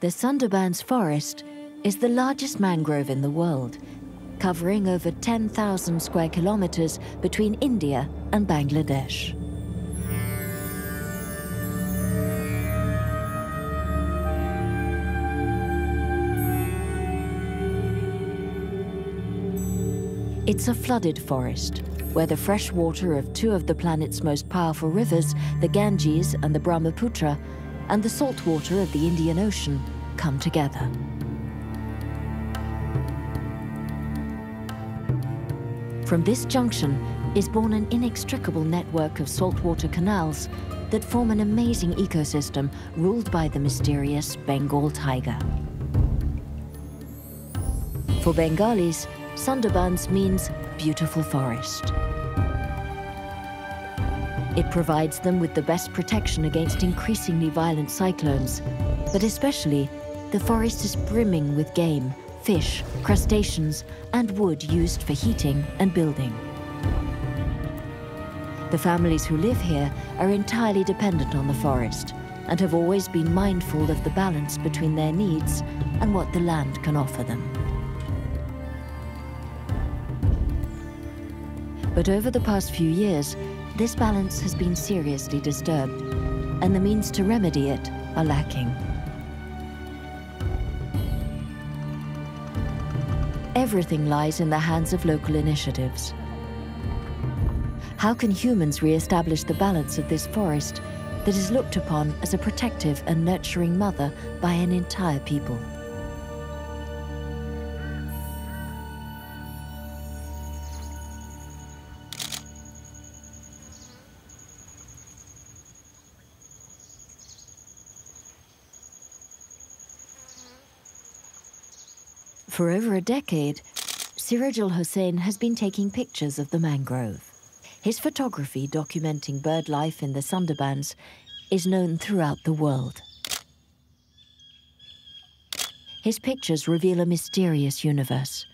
The Sundarbans forest is the largest mangrove in the world, covering over 10,000 square kilometers between India and Bangladesh. It's a flooded forest, where the fresh water of two of the planet's most powerful rivers, the Ganges and the Brahmaputra, and the salt water of the Indian Ocean come together. From this junction is born an inextricable network of saltwater canals that form an amazing ecosystem ruled by the mysterious Bengal tiger. For Bengalis, Sundarbans means beautiful forest. It provides them with the best protection against increasingly violent cyclones, but especially the forest is brimming with game, fish, crustaceans, and wood used for heating and building. The families who live here are entirely dependent on the forest and have always been mindful of the balance between their needs and what the land can offer them. But over the past few years, this balance has been seriously disturbed, and the means to remedy it are lacking. Everything lies in the hands of local initiatives. How can humans re-establish the balance of this forest that is looked upon as a protective and nurturing mother by an entire people? For over a decade, Sirajul Hossain has been taking pictures of the mangrove. His photography documenting bird life in the Sundarbans is known throughout the world. His pictures reveal a mysterious universe.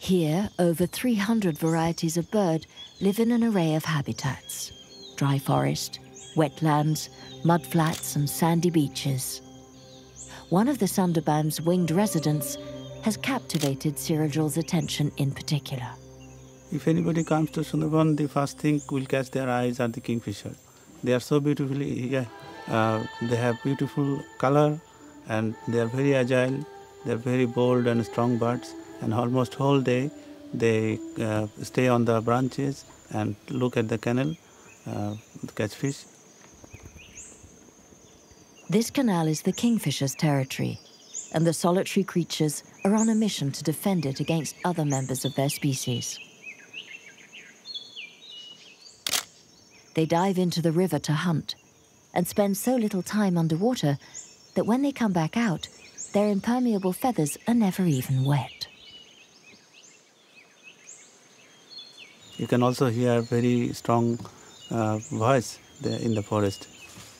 Here, over 300 varieties of bird live in an array of habitats. Dry forest, wetlands, mudflats and sandy beaches one of the Sundarbans' winged residents, has captivated Sirajul's attention in particular. If anybody comes to Sundarban, the first thing will catch their eyes are the kingfisher. They are so beautifully here. Uh, they have beautiful color and they are very agile. They are very bold and strong birds. And almost whole day they uh, stay on the branches and look at the canal, uh, catch fish. This canal is the kingfisher's territory, and the solitary creatures are on a mission to defend it against other members of their species. They dive into the river to hunt and spend so little time underwater that when they come back out, their impermeable feathers are never even wet. You can also hear very strong uh, voice in the forest.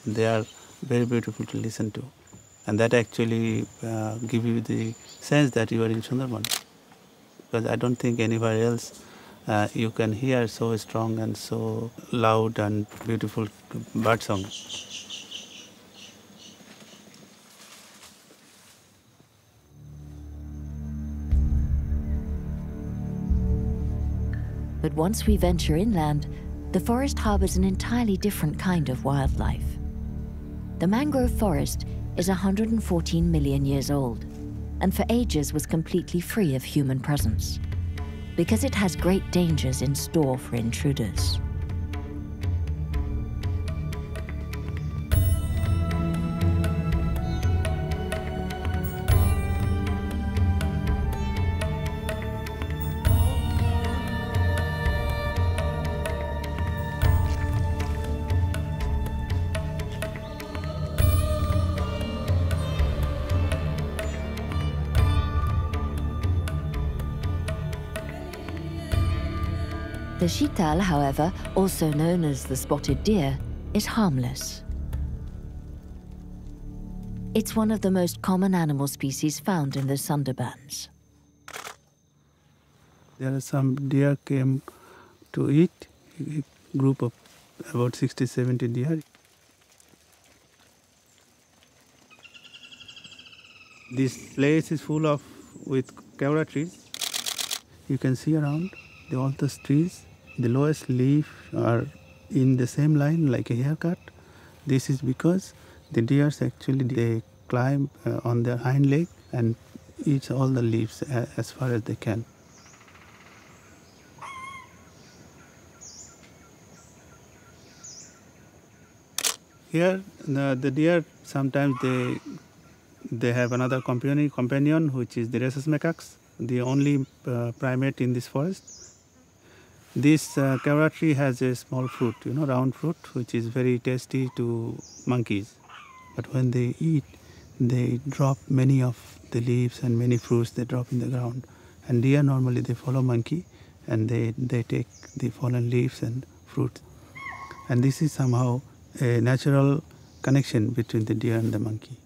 They are very beautiful to listen to. And that actually uh, give you the sense that you are in Sundarban. Because I don't think anywhere else uh, you can hear so strong and so loud and beautiful bird song. But once we venture inland, the forest harbors an entirely different kind of wildlife. The mangrove forest is 114 million years old and for ages was completely free of human presence because it has great dangers in store for intruders. The chital, however, also known as the spotted deer, is harmless. It's one of the most common animal species found in the Sundarbans. There are some deer came to eat, a group of about 60, 70 deer. This place is full of with kevra trees. You can see around the, all those trees. The lowest leaf are in the same line like a haircut. This is because the deers actually they climb uh, on their hind leg and eat all the leaves uh, as far as they can. Here, the, the deer sometimes they they have another companion, companion which is the rhesus macaques, the only uh, primate in this forest. This uh, tree has a small fruit, you know, round fruit, which is very tasty to monkeys. But when they eat, they drop many of the leaves and many fruits they drop in the ground. And deer normally they follow monkey and they, they take the fallen leaves and fruits. And this is somehow a natural connection between the deer and the monkey.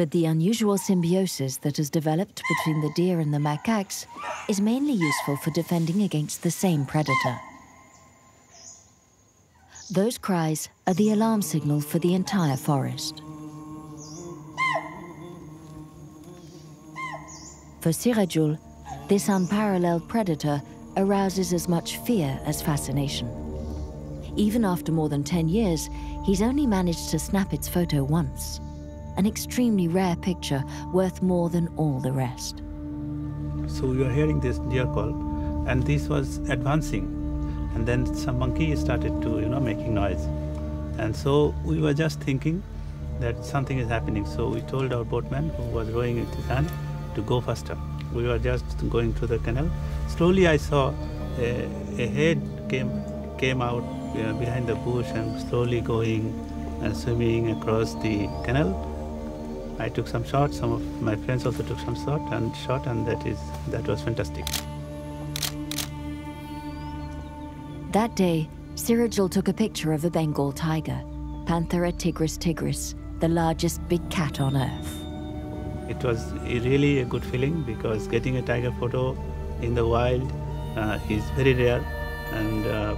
But the unusual symbiosis that has developed between the deer and the macaques is mainly useful for defending against the same predator. Those cries are the alarm signal for the entire forest. For Sirajul, this unparalleled predator arouses as much fear as fascination. Even after more than 10 years, he's only managed to snap its photo once. An extremely rare picture worth more than all the rest. So you are hearing this deer call, and this was advancing. And then some monkey started to, you know, making noise. And so we were just thinking that something is happening. So we told our boatman who was rowing with his hand to go faster. We were just going through the canal. Slowly I saw a, a head came came out you know, behind the bush and slowly going and swimming across the canal. I took some shots. Some of my friends also took some shot and shot, and that is that was fantastic. That day, Sirajul took a picture of a Bengal tiger, Panthera tigris tigris, the largest big cat on earth. It was really a good feeling because getting a tiger photo in the wild uh, is very rare, and uh,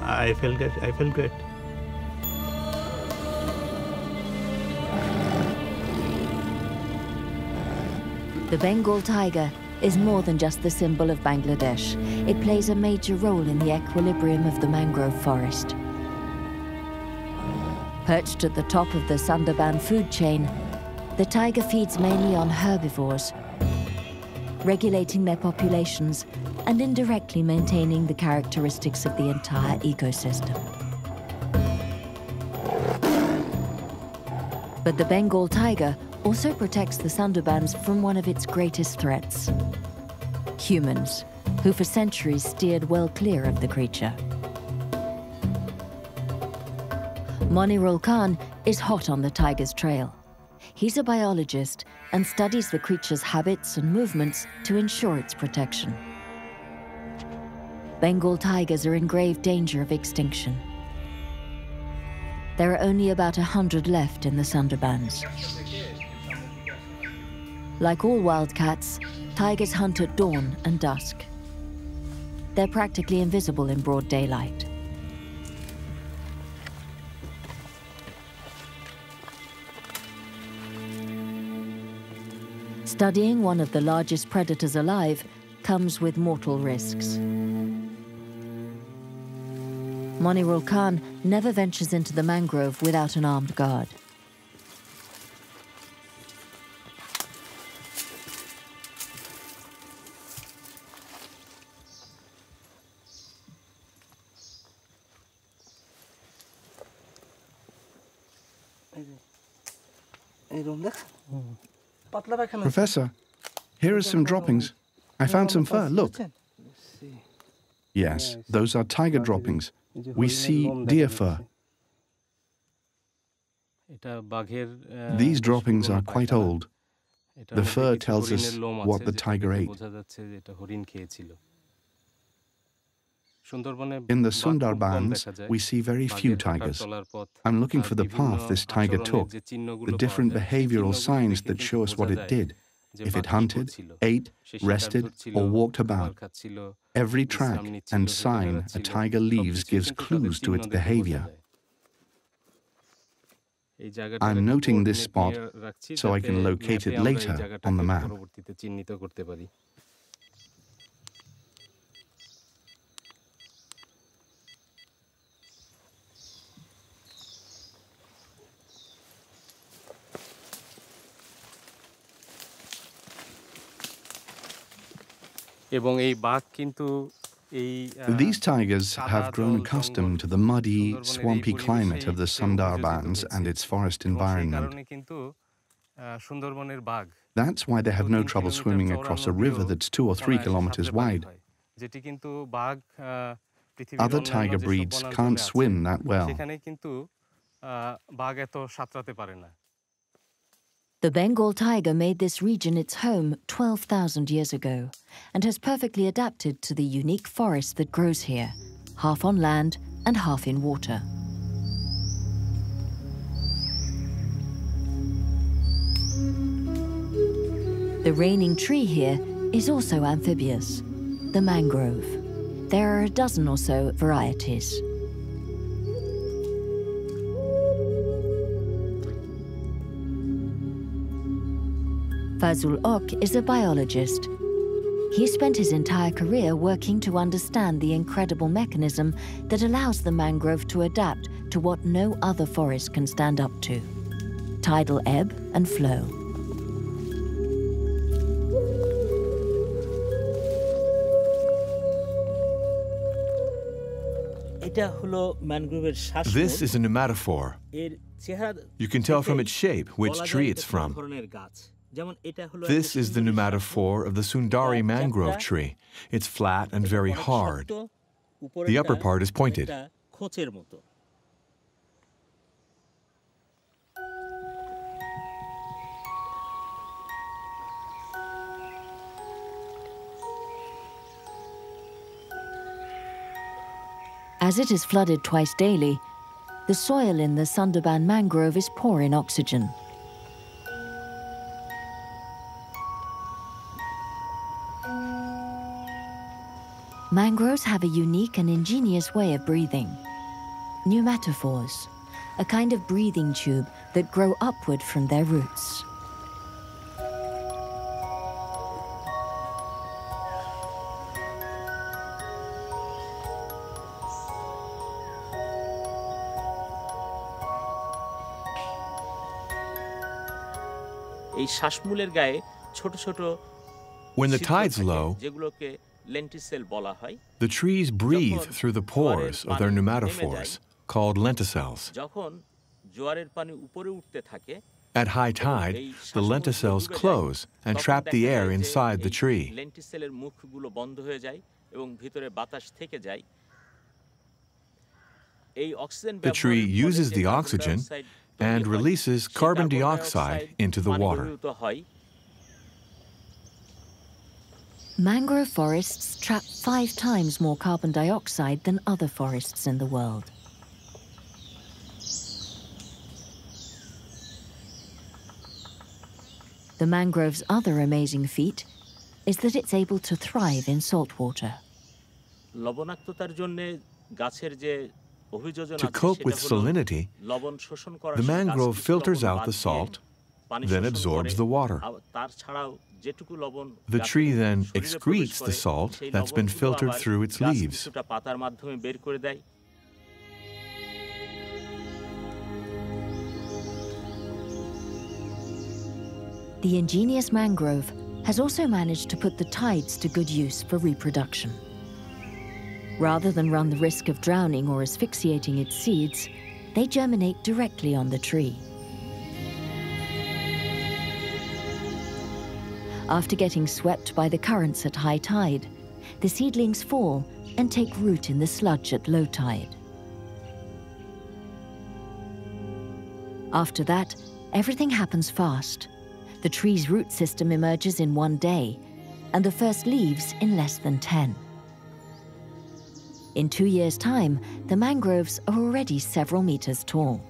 I felt good. I felt good. The Bengal tiger is more than just the symbol of Bangladesh. It plays a major role in the equilibrium of the mangrove forest. Perched at the top of the Sundarban food chain, the tiger feeds mainly on herbivores, regulating their populations and indirectly maintaining the characteristics of the entire ecosystem. But the Bengal tiger also protects the Sundarbans from one of its greatest threats humans, who for centuries steered well clear of the creature. Monirul Khan is hot on the tiger's trail. He's a biologist and studies the creature's habits and movements to ensure its protection. Bengal tigers are in grave danger of extinction. There are only about a hundred left in the Sundarbans. Like all wildcats, tigers hunt at dawn and dusk. They're practically invisible in broad daylight. Studying one of the largest predators alive comes with mortal risks. Monirul Khan never ventures into the mangrove without an armed guard. Hmm. Professor, here are some droppings. I found some fur, look. Yes, those are tiger droppings. We see deer fur. These droppings are quite old. The fur tells us what the tiger ate. In the Sundarbans, we see very few tigers. I'm looking for the path this tiger took, the different behavioral signs that show us what it did. If it hunted, ate, rested, or walked about, every track and sign a tiger leaves gives clues to its behavior. I'm noting this spot so I can locate it later on the map. These tigers have grown accustomed to the muddy, swampy climate of the Sundarbans and its forest environment. That's why they have no trouble swimming across a river that's two or three kilometers wide. Other tiger breeds can't swim that well. The Bengal tiger made this region its home 12,000 years ago and has perfectly adapted to the unique forest that grows here, half on land and half in water. The reigning tree here is also amphibious, the mangrove. There are a dozen or so varieties. Fazul Ok is a biologist. He spent his entire career working to understand the incredible mechanism that allows the mangrove to adapt to what no other forest can stand up to tidal ebb and flow. This is a pneumatophore. You can tell from its shape which tree it's from. This is the pneumatophore of the Sundari mangrove tree. It's flat and very hard. The upper part is pointed. As it is flooded twice daily, the soil in the Sundarban mangrove is poor in oxygen. Mangroves have a unique and ingenious way of breathing. Pneumatophores, a kind of breathing tube that grow upward from their roots. When the tide's low, the trees breathe through the pores of their pneumatophores, called lenticels. At high tide, the lenticels close and trap the air inside the tree. The tree uses the oxygen and releases carbon dioxide into the water. Mangrove forests trap five times more carbon dioxide than other forests in the world. The mangrove's other amazing feat is that it's able to thrive in salt water. To cope with salinity, the mangrove filters out the salt, then absorbs the water. The tree then excretes the salt that's been filtered through its leaves. The ingenious mangrove has also managed to put the tides to good use for reproduction. Rather than run the risk of drowning or asphyxiating its seeds, they germinate directly on the tree. After getting swept by the currents at high tide, the seedlings fall and take root in the sludge at low tide. After that, everything happens fast. The tree's root system emerges in one day, and the first leaves in less than 10. In two years' time, the mangroves are already several meters tall.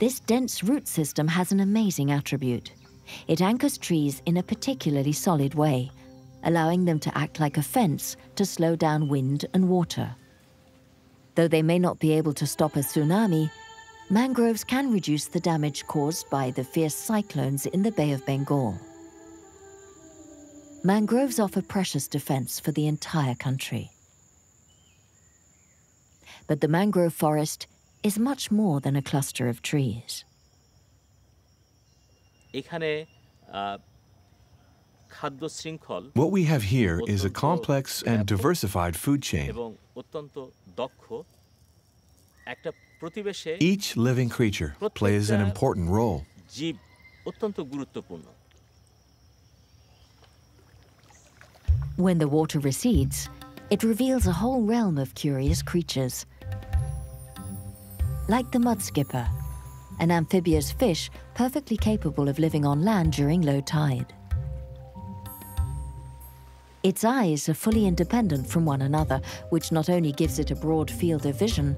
This dense root system has an amazing attribute. It anchors trees in a particularly solid way, allowing them to act like a fence to slow down wind and water. Though they may not be able to stop a tsunami, mangroves can reduce the damage caused by the fierce cyclones in the Bay of Bengal. Mangroves offer precious defense for the entire country. But the mangrove forest is much more than a cluster of trees. What we have here is a complex and diversified food chain. Each living creature plays an important role. When the water recedes, it reveals a whole realm of curious creatures. Like the mudskipper, an amphibious fish perfectly capable of living on land during low tide. Its eyes are fully independent from one another, which not only gives it a broad field of vision,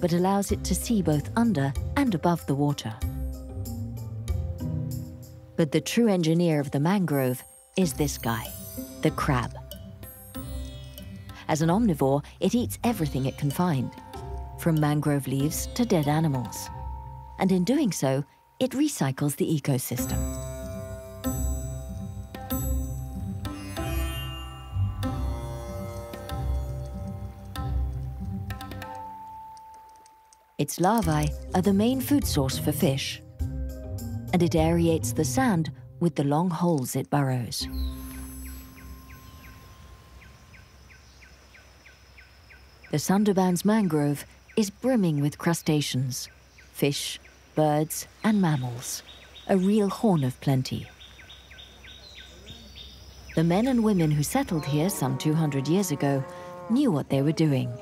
but allows it to see both under and above the water. But the true engineer of the mangrove is this guy, the crab. As an omnivore, it eats everything it can find, from mangrove leaves to dead animals. And in doing so, it recycles the ecosystem. Its larvae are the main food source for fish, and it aerates the sand with the long holes it burrows. The Sundarbans mangrove is brimming with crustaceans, fish, birds, and mammals, a real horn of plenty. The men and women who settled here some 200 years ago knew what they were doing.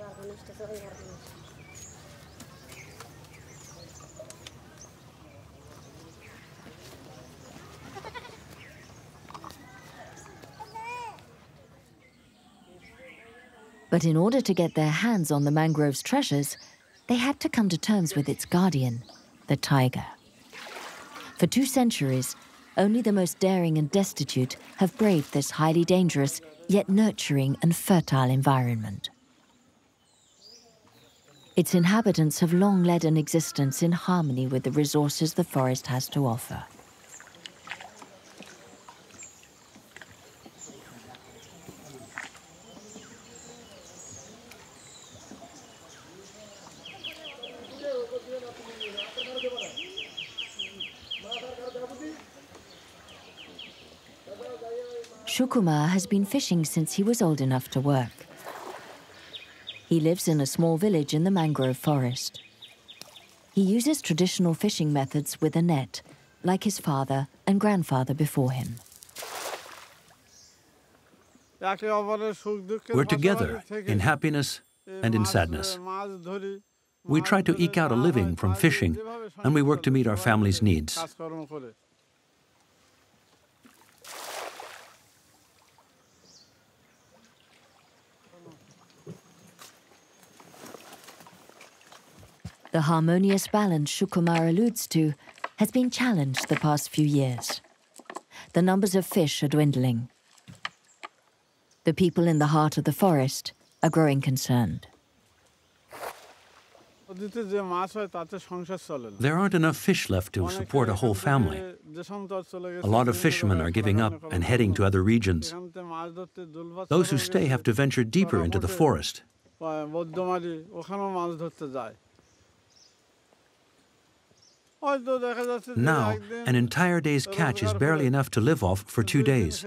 But in order to get their hands on the mangrove's treasures, they had to come to terms with its guardian, the tiger. For two centuries, only the most daring and destitute have braved this highly dangerous, yet nurturing and fertile environment. Its inhabitants have long led an existence in harmony with the resources the forest has to offer. Shukumar has been fishing since he was old enough to work. He lives in a small village in the mangrove forest. He uses traditional fishing methods with a net, like his father and grandfather before him. We're together in happiness and in sadness. We try to eke out a living from fishing, and we work to meet our family's needs. The harmonious balance Shukumar alludes to has been challenged the past few years. The numbers of fish are dwindling. The people in the heart of the forest are growing concerned. There aren't enough fish left to support a whole family. A lot of fishermen are giving up and heading to other regions. Those who stay have to venture deeper into the forest. Now, an entire day's catch is barely enough to live off for two days.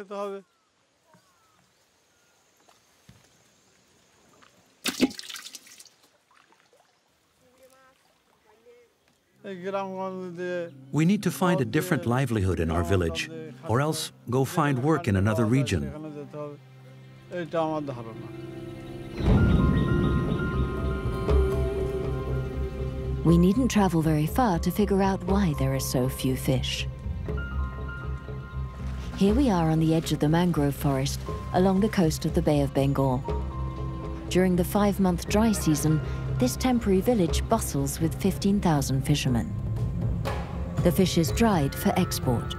We need to find a different livelihood in our village, or else go find work in another region. We needn't travel very far to figure out why there are so few fish. Here we are on the edge of the mangrove forest along the coast of the Bay of Bengal. During the five-month dry season, this temporary village bustles with 15,000 fishermen. The fish is dried for export.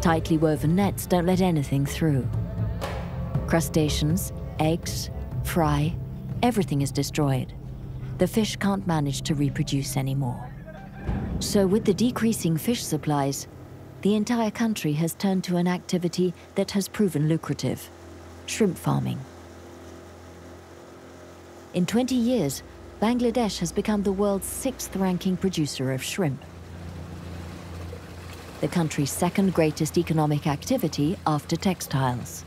Tightly woven nets don't let anything through. Crustaceans, eggs, fry, everything is destroyed. The fish can't manage to reproduce anymore. So, with the decreasing fish supplies, the entire country has turned to an activity that has proven lucrative shrimp farming. In 20 years, Bangladesh has become the world's sixth ranking producer of shrimp. The country's second greatest economic activity after textiles.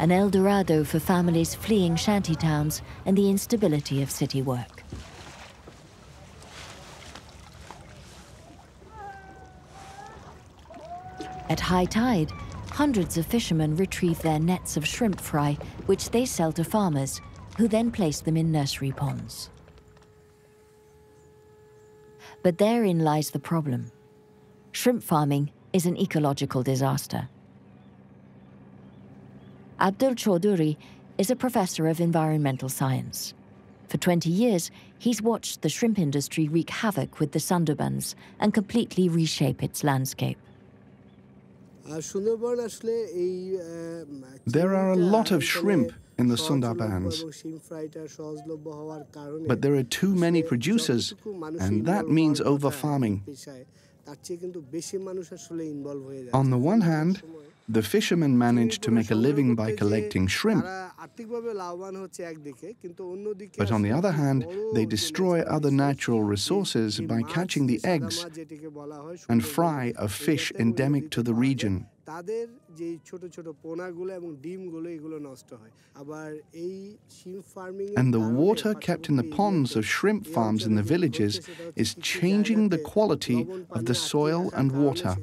An El Dorado for families fleeing shanty towns and the instability of city work. At high tide, hundreds of fishermen retrieve their nets of shrimp fry, which they sell to farmers, who then place them in nursery ponds. But therein lies the problem. Shrimp farming is an ecological disaster. Abdul Chaudhuri is a professor of environmental science. For 20 years, he's watched the shrimp industry wreak havoc with the Sundarbans and completely reshape its landscape. There are a lot of shrimp in the Sundarbans, but there are too many producers, and that means over-farming. On the one hand, the fishermen manage to make a living by collecting shrimp. But on the other hand, they destroy other natural resources by catching the eggs and fry of fish endemic to the region. And the water kept in the ponds of shrimp farms in the villages is changing the quality of the soil and water.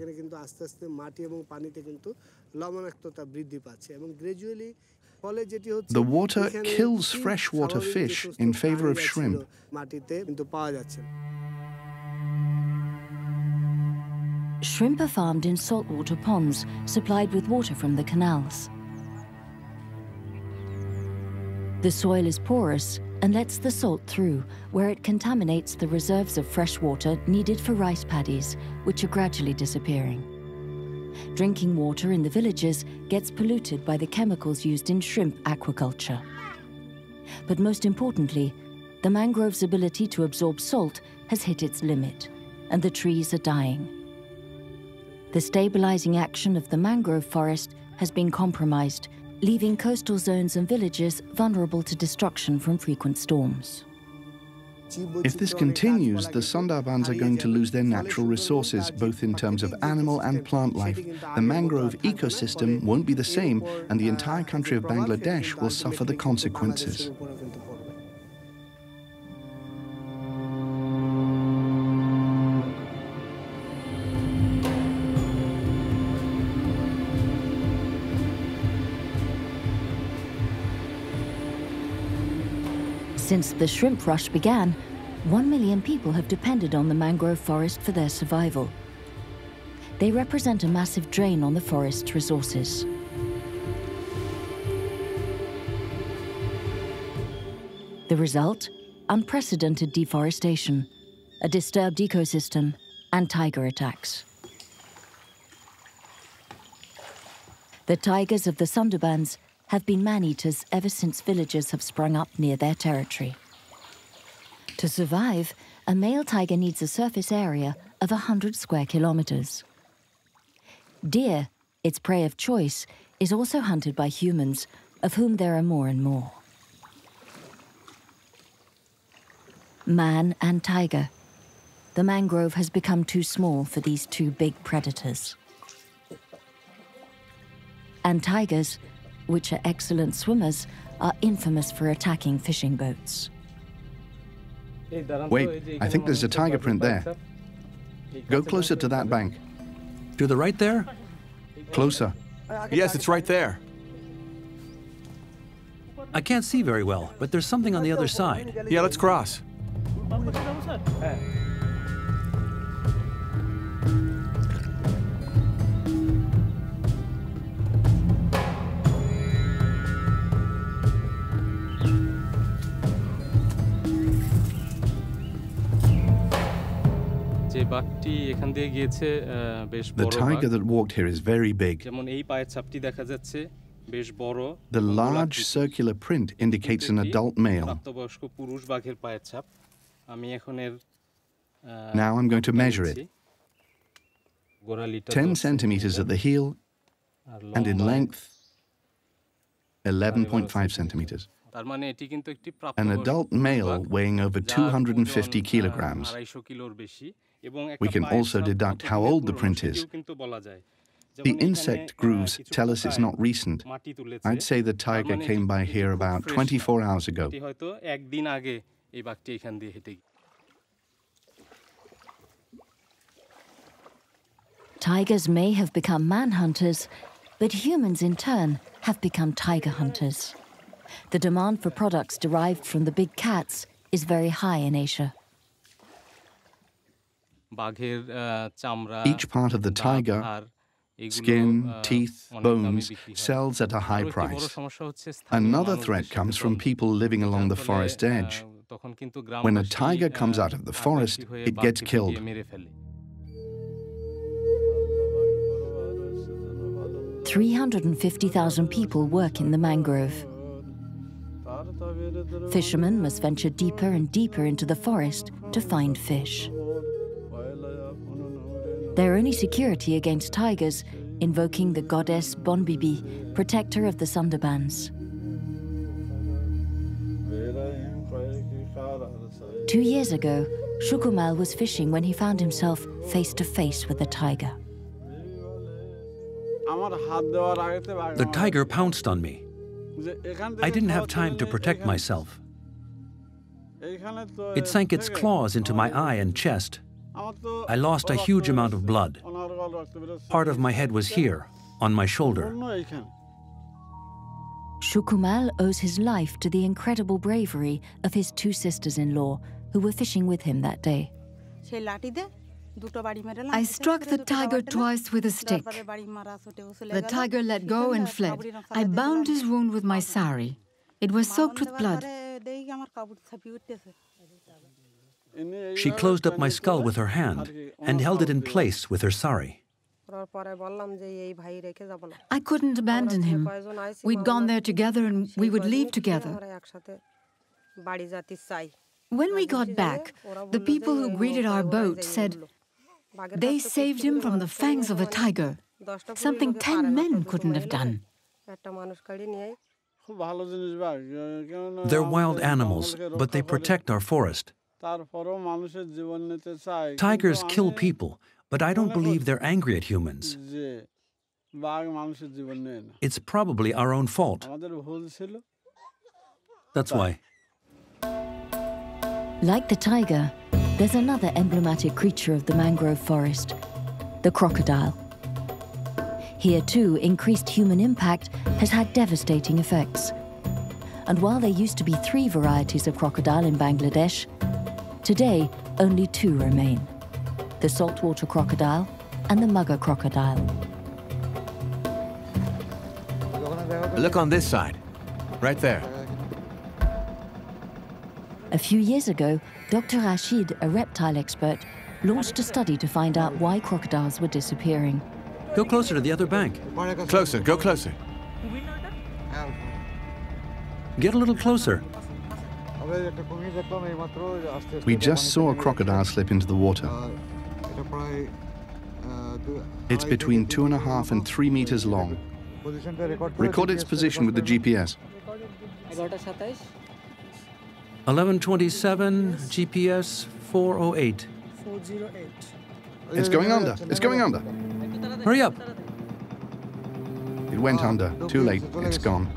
The water kills freshwater fish in favor of shrimp. Shrimp are farmed in saltwater ponds supplied with water from the canals. The soil is porous and lets the salt through, where it contaminates the reserves of fresh water needed for rice paddies, which are gradually disappearing. Drinking water in the villages gets polluted by the chemicals used in shrimp aquaculture. But most importantly, the mangrove's ability to absorb salt has hit its limit, and the trees are dying. The stabilizing action of the mangrove forest has been compromised, leaving coastal zones and villages vulnerable to destruction from frequent storms. If this continues, the Sundarbans are going to lose their natural resources, both in terms of animal and plant life. The mangrove ecosystem won't be the same, and the entire country of Bangladesh will suffer the consequences. Since the shrimp rush began, one million people have depended on the mangrove forest for their survival. They represent a massive drain on the forest's resources. The result? Unprecedented deforestation, a disturbed ecosystem, and tiger attacks. The tigers of the Sundarbans have been man-eaters ever since villages have sprung up near their territory. To survive, a male tiger needs a surface area of 100 square kilometers. Deer, its prey of choice, is also hunted by humans, of whom there are more and more. Man and tiger. The mangrove has become too small for these two big predators. And tigers which are excellent swimmers, are infamous for attacking fishing boats. Wait, I think there's a tiger print there. Go closer to that bank. To the right there? Closer. Yes, it's right there. I can't see very well, but there's something on the other side. Yeah, let's cross. The tiger that walked here is very big. The large circular print indicates an adult male. Now I'm going to measure it. 10 centimeters at the heel and in length 11.5 centimeters. An adult male weighing over 250 kilograms. We can also deduct how old the print is. The insect grooves tell us it's not recent. I'd say the tiger came by here about 24 hours ago. Tigers may have become man hunters, but humans in turn have become tiger hunters. The demand for products derived from the big cats is very high in Asia. Each part of the tiger skin, teeth, bones, sells at a high price. Another threat comes from people living along the forest edge. When a tiger comes out of the forest, it gets killed. Three hundred and fifty thousand people work in the mangrove. Fishermen must venture deeper and deeper into the forest to find fish. Their only security against tigers, invoking the goddess Bonbibi, protector of the Sundarbans. Two years ago, Shukumal was fishing when he found himself face to face with a tiger. The tiger pounced on me. I didn't have time to protect myself. It sank its claws into my eye and chest. I lost a huge amount of blood. Part of my head was here, on my shoulder. Shukumal owes his life to the incredible bravery of his two sisters-in-law who were fishing with him that day. I struck the tiger twice with a stick. The tiger let go and fled. I bound his wound with my sari. It was soaked with blood. She closed up my skull with her hand and held it in place with her sari. I couldn't abandon him. We'd gone there together and we would leave together. When we got back, the people who greeted our boat said they saved him from the fangs of a tiger, something ten men couldn't have done. They're wild animals, but they protect our forest. Tigers kill people, but I don't believe they're angry at humans. It's probably our own fault. That's why. Like the tiger, there's another emblematic creature of the mangrove forest, the crocodile. Here too, increased human impact has had devastating effects. And while there used to be three varieties of crocodile in Bangladesh, today only two remain, the saltwater crocodile and the mugger crocodile. Look on this side, right there. A few years ago, Dr. Rashid, a reptile expert, launched a study to find out why crocodiles were disappearing. Go closer to the other bank. Closer, go closer. Get a little closer. We just saw a crocodile slip into the water. It's between two and a half and three meters long. Record its position with the GPS. 1127, GPS 408. 408. It's going under. It's going under. Hurry up. It went under. Too late. It's gone.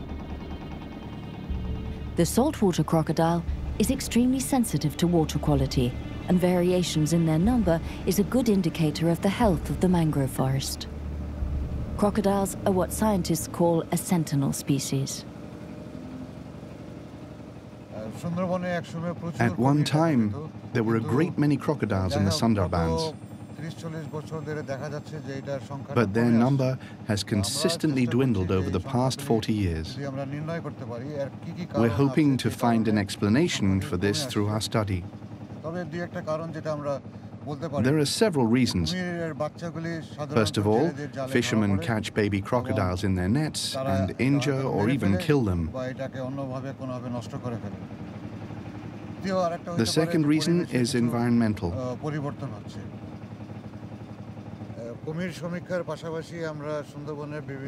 The saltwater crocodile is extremely sensitive to water quality, and variations in their number is a good indicator of the health of the mangrove forest. Crocodiles are what scientists call a sentinel species. At one time, there were a great many crocodiles in the Sundarbans. But their number has consistently dwindled over the past 40 years. We're hoping to find an explanation for this through our study. There are several reasons. First of all, fishermen catch baby crocodiles in their nets and injure or even kill them. The second reason is environmental.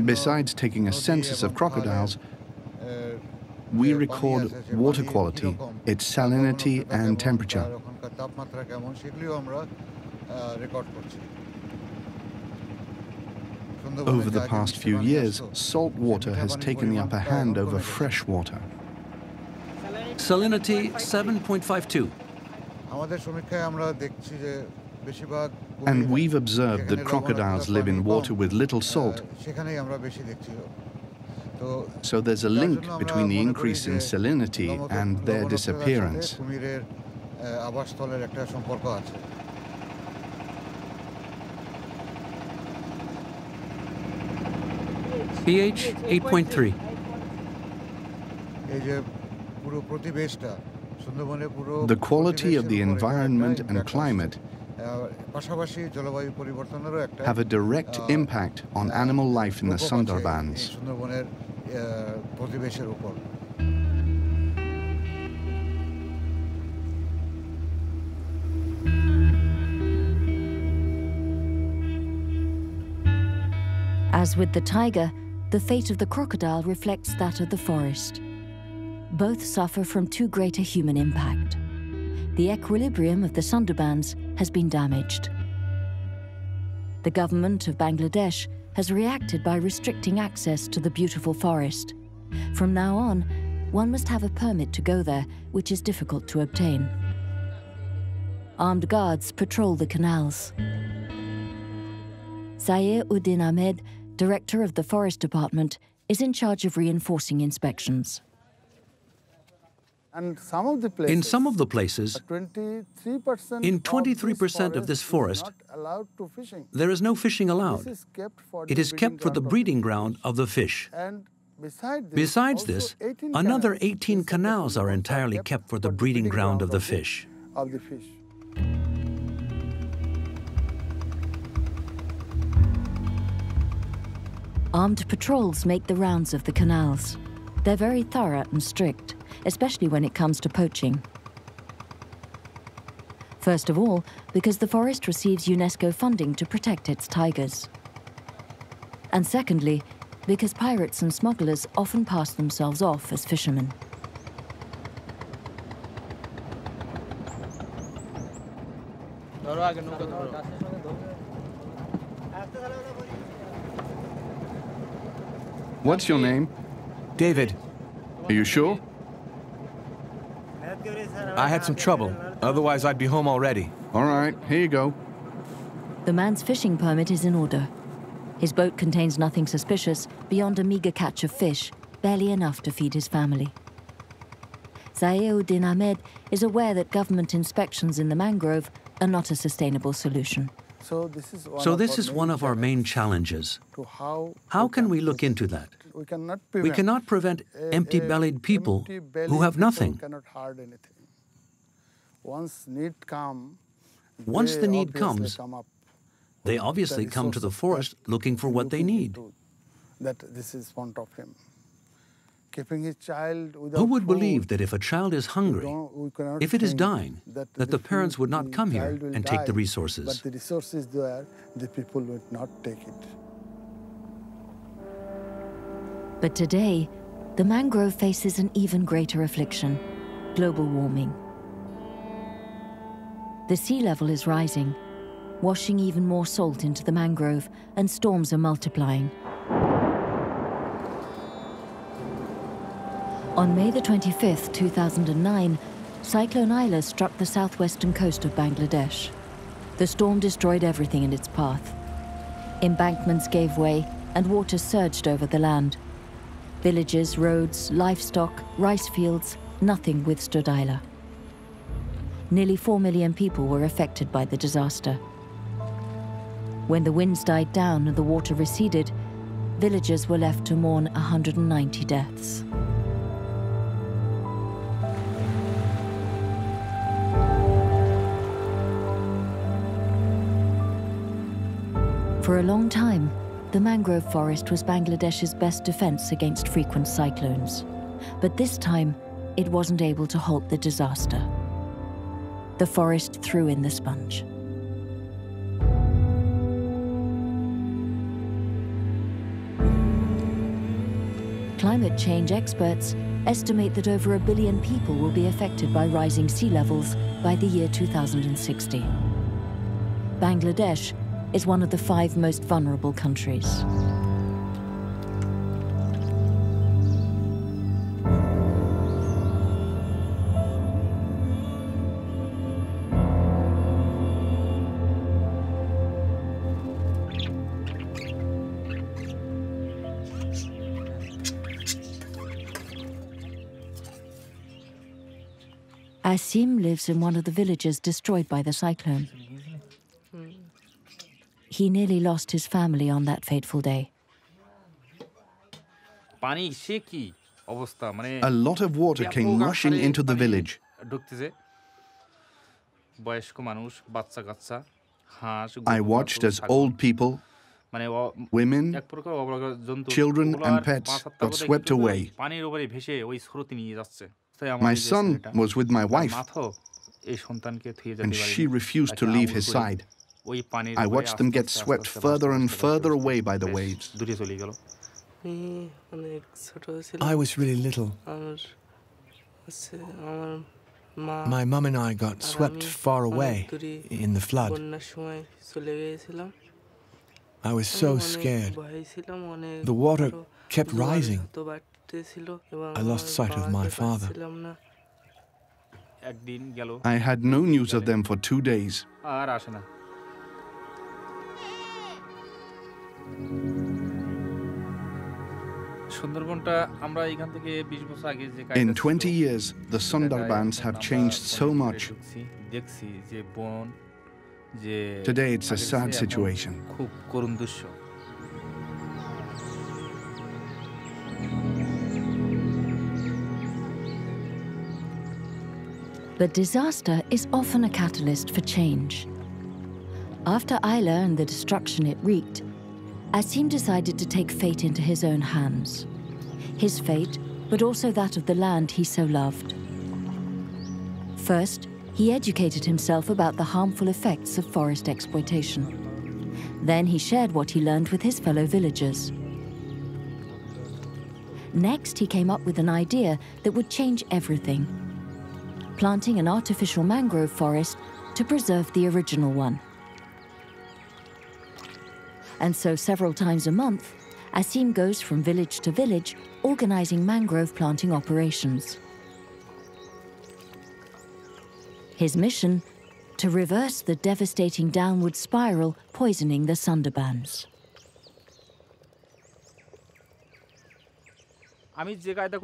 Besides taking a census of crocodiles, we record water quality, its salinity and temperature. Over the past few years, salt water has taken the upper hand over fresh water. Salinity 7.52. And we've observed that crocodiles live in water with little salt. So there's a link between the increase in salinity and their disappearance. pH 8.3. The quality of the environment and climate have a direct impact on animal life in the Sundarbans. As with the tiger, the fate of the crocodile reflects that of the forest. Both suffer from too great a human impact. The equilibrium of the Sundarbans has been damaged. The government of Bangladesh has reacted by restricting access to the beautiful forest. From now on, one must have a permit to go there, which is difficult to obtain. Armed guards patrol the canals. Zair Uddin Ahmed, director of the Forest Department, is in charge of reinforcing inspections. In some of the places, In some of the places, 23% in of 23% of this forest, is not allowed to fishing. there is no fishing allowed. This is kept for It the kept for the breeding ground of the fish. And beside this, Besides this, 18 another 18 canals are entirely kept for the breeding ground of the fish. Of the fish. Armed patrols make the rounds of the canals. They're very thorough and strict, especially when it comes to poaching. First of all, because the forest receives UNESCO funding to protect its tigers. And secondly, because pirates and smugglers often pass themselves off as fishermen. What's your name? David, Are you sure? I had some trouble. Otherwise, I'd be home already. All right, here you go. The man's fishing permit is in order. His boat contains nothing suspicious beyond a meager catch of fish, barely enough to feed his family. Zaeuddin Ahmed is aware that government inspections in the mangrove are not a sustainable solution. So this is one So of this our is main one of our main challenges challenges. how How can we look into that? We cannot We prevent cannot prevent empty-bellied people empty-bellied who have nothing. cannot hurt anything. Once need come, Once the need comes, come up They obviously the come to the forest looking for what they need. That this is want of him. Keeping his child Who would believe that if a child is hungry, we if it is dying, that the parents would not come here and take the resources? But the resources there, the people would not take it. But today, the mangrove faces an even greater affliction global warming. The sea level is rising, washing even more salt into the mangrove, and storms are multiplying. On May the 25th, 2009, Cyclone Aila struck the southwestern coast of Bangladesh. The storm destroyed everything in its path. Embankments gave way, and water surged over the land. Villages, roads, livestock, rice fields, nothing withstood Aila. Nearly 4 million people were affected by the disaster. When the winds died down and the water receded, villagers were left to mourn 190 deaths. For a long time, the mangrove forest was Bangladesh's best defense against frequent cyclones. But this time, it wasn't able to halt the disaster. The forest threw in the sponge. Climate change experts estimate that over a billion people will be affected by rising sea levels by the year 2060. Bangladesh is one of the five most vulnerable countries. Asim lives in one of the villages destroyed by the cyclone. He nearly lost his family on that fateful day. A lot of water came rushing into the village. I watched as old people, women, children, and pets got swept away. My son was with my wife, and she refused to leave his side. I watched them get swept further and further away by the waves. I was really little. My mum and I got swept far away in the flood. I was so scared. The water kept rising. I lost sight of my father. I had no news of them for two days. In 20 years, the Sundarbans have changed so much. Today it's a sad situation. But disaster is often a catalyst for change. After Aila and the destruction it wreaked, Asim decided to take fate into his own hands. His fate, but also that of the land he so loved. First, he educated himself about the harmful effects of forest exploitation. Then he shared what he learned with his fellow villagers. Next, he came up with an idea that would change everything planting an artificial mangrove forest to preserve the original one. And so several times a month, Asim goes from village to village organizing mangrove planting operations. His mission? To reverse the devastating downward spiral poisoning the Sundarbans.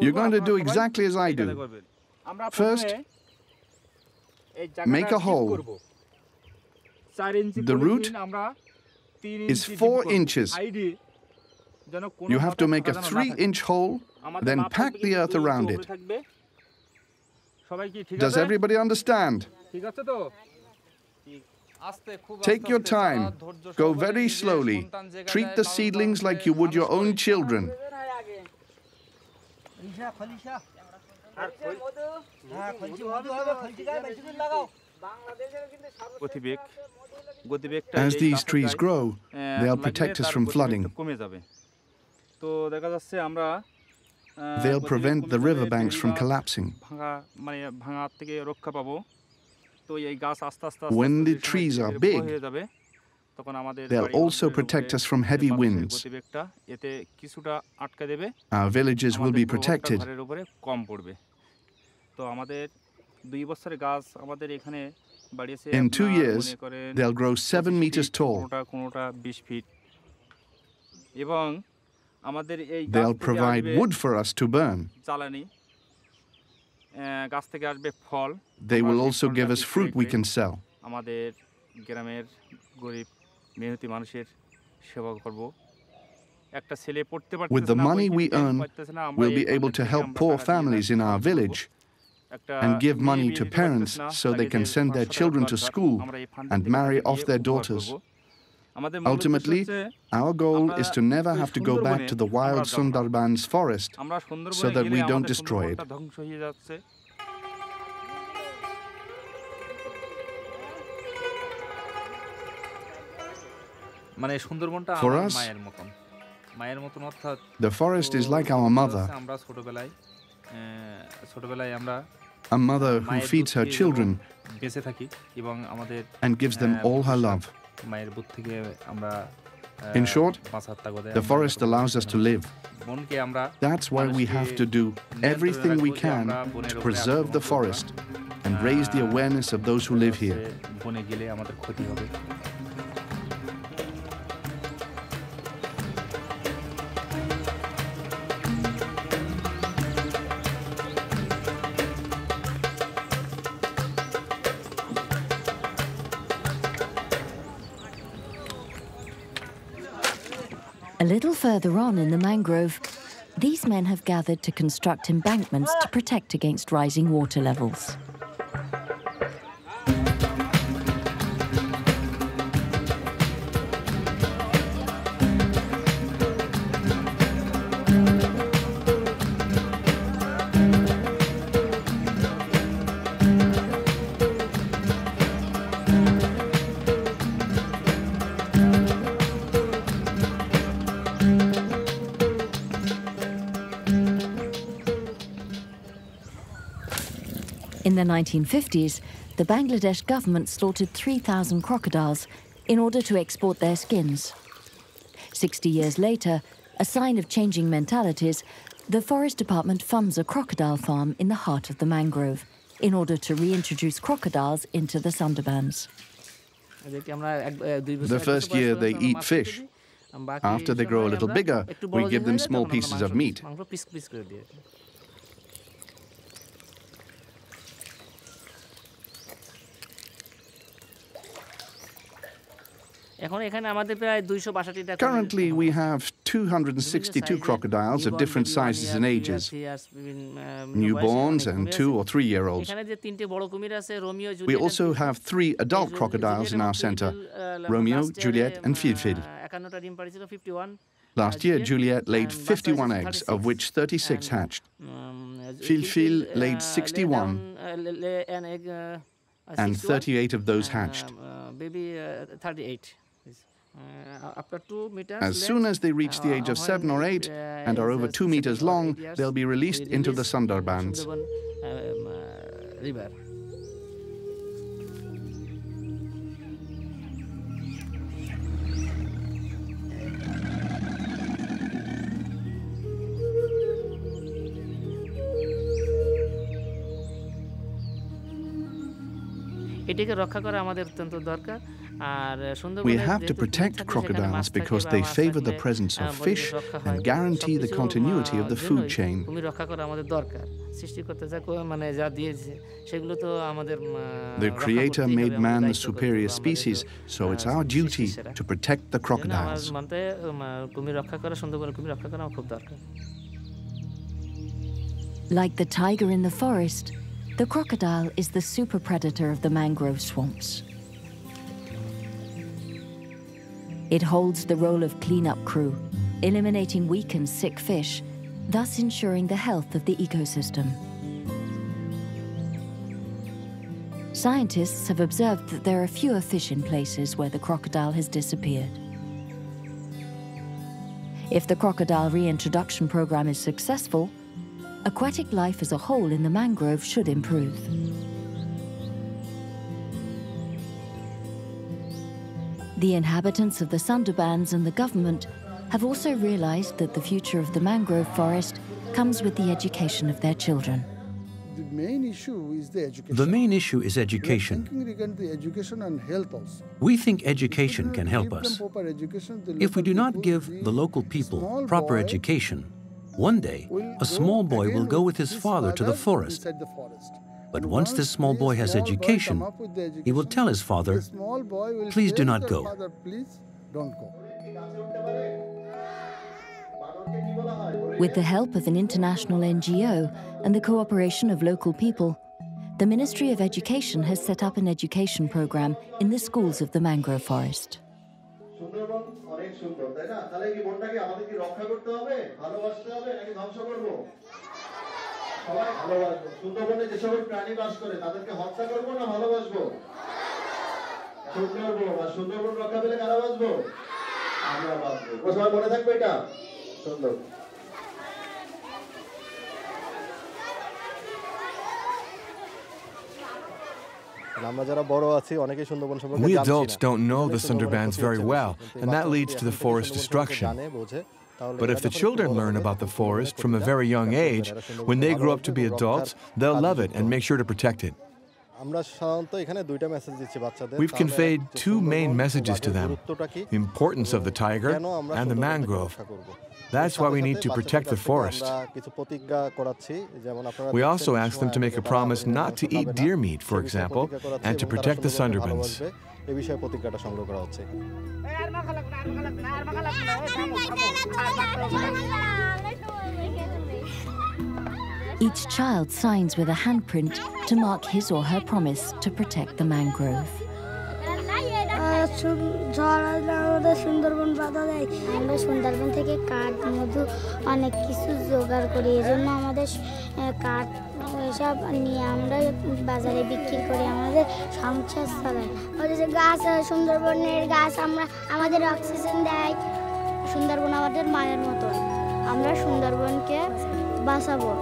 You're going to do exactly as I do. First, make a hole. The root is four inches. You have to make a three inch hole, then pack the earth around it. Does everybody understand? Take your time. Go very slowly. Treat the seedlings like you would your own children. As these trees grow, they'll protect us from flooding. They'll prevent the riverbanks from collapsing. When the trees are big, they'll also protect us from heavy winds. Our villages will be protected. In two years, they'll grow seven meters tall. They'll provide wood for us to burn. They will also give us fruit we can sell. With the money we earn, we'll be able to help poor families in our village and give money to parents so they can send their children to school and marry off their daughters. Ultimately, our goal is to never have to go back to the wild Sundarbans forest so that we don't destroy it. For us, the forest is like our mother, a mother who feeds her children and gives them all her love. In short, the forest allows us to live. That's why we have to do everything we can to preserve the forest and raise the awareness of those who live here. Little further on in the mangrove, these men have gathered to construct embankments to protect against rising water levels. The 1950s, the Bangladesh government slaughtered 3,000 crocodiles in order to export their skins. 60 years later, a sign of changing mentalities, the Forest Department funds a crocodile farm in the heart of the mangrove in order to reintroduce crocodiles into the Sundarbans. The first year they eat fish. After they grow a little bigger, we give them small pieces of meat. Currently, we have 262 crocodiles of different sizes and ages, newborns and two or three year olds. We also have three adult crocodiles in our center Romeo, Juliet, and Filfil. Last year, Juliet laid 51 eggs, of which 36 hatched. Filfil laid 61, and 38 of those hatched. Baby, 38. Uh, as soon as they reach the age of seven or eight and are over two meters long, they'll be released into the Sundarbans. এটিকে রক্ষা করা আমাদের অত্যন্ত দরকার we have to protect crocodiles because they favor the presence of fish and guarantee the continuity of the food chain. The Creator made man the superior species, so it's our duty to protect the crocodiles. Like the tiger in the forest, the crocodile is the super predator of the mangrove swamps. It holds the role of cleanup crew, eliminating weak and sick fish, thus ensuring the health of the ecosystem. Scientists have observed that there are fewer fish in places where the crocodile has disappeared. If the crocodile reintroduction program is successful, aquatic life as a whole in the mangrove should improve. The inhabitants of the Sundarbans and the government have also realized that the future of the mangrove forest comes with the education of their children. The main issue is the education. The main issue is education. We, education we think education can help us. If we do not give the local people proper education, one day a small boy will go with his father to the forest but once this small boy has education, he will tell his father, please do not go. With the help of an international NGO and the cooperation of local people, the Ministry of Education has set up an education program in the schools of the mangrove forest. অনেক সুন্দর, তাই না? তাহলে কি বনটাকে আমাদের কি রক্ষা করতে হবে? ভালোবাসতে হবে? নাকি ধ্বংস করব? সবাই ভালোবাসবো। সুন্দরবনে যে সকল প্রাণী বাস করে, তাদেরকে হত্যা করব না ভালোবাসবো? সুন্দরবন আর সুন্দরবন রক্ষা পেলে কারা বাঁচবো? আমরা বাঁচবো। সবাই মনে থাকবে এটা? সুন্দর। We adults don't know the Sundarbans very well, and that leads to the forest destruction. But if the children learn about the forest from a very young age, when they grow up to be adults, they'll love it and make sure to protect it. We've conveyed two main messages to them the importance of the tiger and the mangrove. That's why we need to protect the forest. We also ask them to make a promise not to eat deer meat, for example, and to protect the Sundarbans. Each child signs with a handprint to mark his or her promise to protect the mangrove. আমাদের সুন্দরবন বাধা দেয় আমরা সুন্দরবন থেকে কাঠ মধু অনেক কিছু জোগাড় করি এজন্য আমাদের কাঠ এসব নিয়ে আমরা বাজারে বিক্রি করি আমাদের সংসার চালাই যে গাছ সুন্দরবনের গাছ আমরা আমাদের অক্সিজেন দেয় সুন্দরবন আমাদের মায়ের মতন আমরা সুন্দরবনকে বাঁচাবো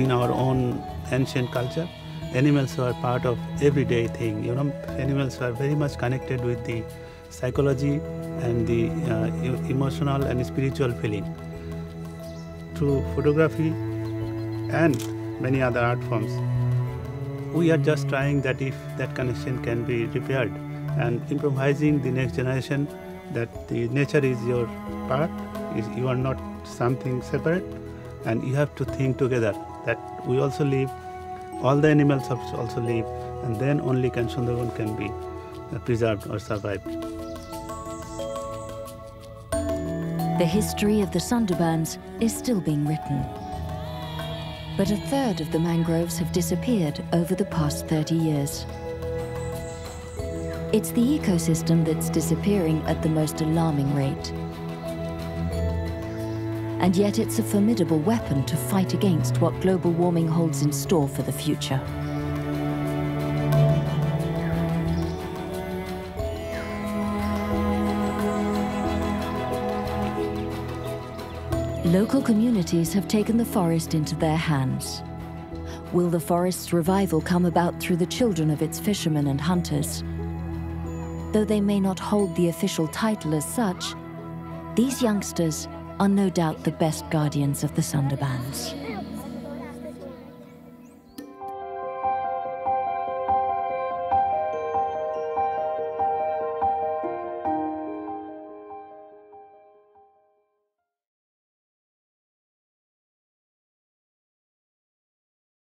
in our own ancient culture, animals were part of everyday thing. You know, animals were very much connected with the psychology and the uh, emotional and spiritual feeling. Through photography and many other art forms, we are just trying that if that connection can be repaired and improvising the next generation that the nature is your part, is you are not something separate, and you have to think together that we also live, all the animals also live, and then only can can be uh, preserved or survived. The history of the Sundarbans is still being written. But a third of the mangroves have disappeared over the past 30 years. It's the ecosystem that's disappearing at the most alarming rate. And yet it's a formidable weapon to fight against what global warming holds in store for the future. Local communities have taken the forest into their hands. Will the forest's revival come about through the children of its fishermen and hunters? Though they may not hold the official title as such, these youngsters are no doubt the best guardians of the Sundarbans.